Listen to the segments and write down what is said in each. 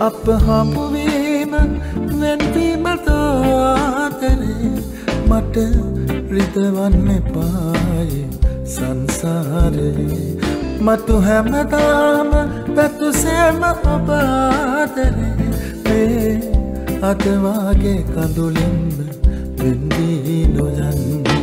අප හමුවීම වෙන්වීමතාතරේ මට රිතවන්න පාය සංසාරේ. මතු හැමදාම පැතුසෑම ඔබාතරේ ඒ අතවාගේ කඳුලින්ම වෙන්දී නොයන්න.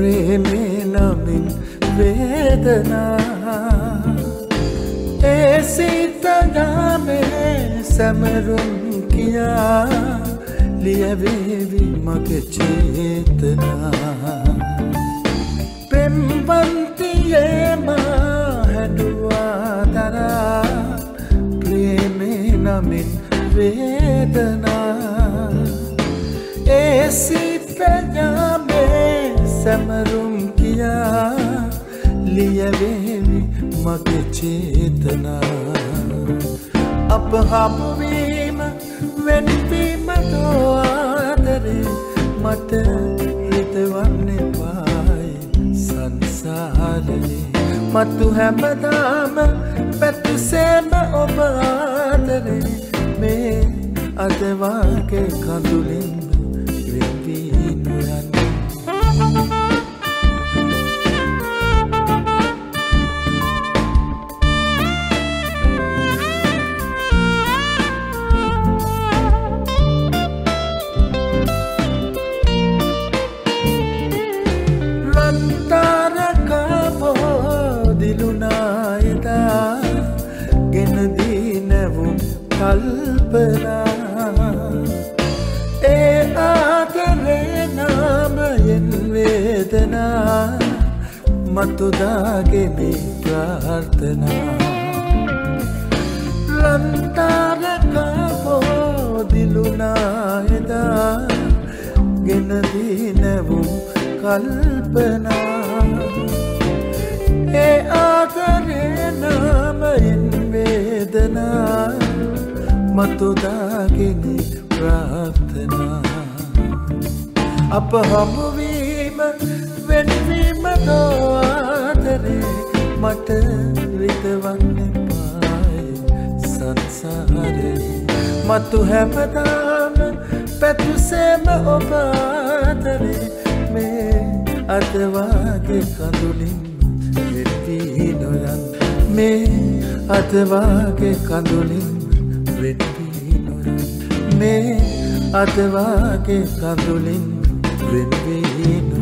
ප්‍රේමේ නමින් වේදනා ඒ සිතගාමේ සැමරුම් කියා ලියවේවි මගේ චේතනා පෙම්බන්තියේම හැඩුවා දරා ප්‍රේමේ නමින් වේදනා ඒ සිතගාමේ සැමරුම් කියා ලියවේවි මගේ චේතනා. අප හමුවීම වෙන්වීම දෝආදරේ මට හිතවන්න පායි සංසාරයේ මතු හැමදාම පැතුසේම ඔබ ආදරේ. මේ අදවාගේ කඳුලින් වෙන්වී නොයන්න. කල්පනා ඒ ආදරේ නාමයෙන් වේදනා මතුදාගෙමි ප්‍රාර්ථනා ලන්තාරකාපෝ දිලුනායදා ගෙනදී නැවුම් කල්පනා මතුදාගෙනි ප්‍රාර්ථනා. අප හමුවීම වෙන්වීම දෝආදරේ මට රිතවන්න පාය සංසාරේ. මතු හැමදාම පැතුසේම ඔබාදරේ මේ අදවාගේ කඳුලින් වෙටවී නොයන්. මේ අදවාගේ කඳුලින් වෙටවී නොයන් මේ අදවාගේ කඳුලින් වෙන්වී නො